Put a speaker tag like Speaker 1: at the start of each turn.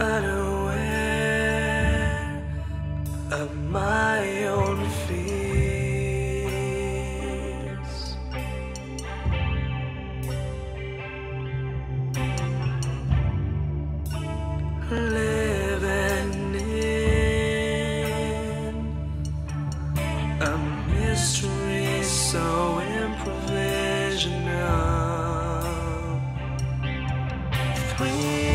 Speaker 1: unaware of my own fears. Living in a mystery so improvisational. Three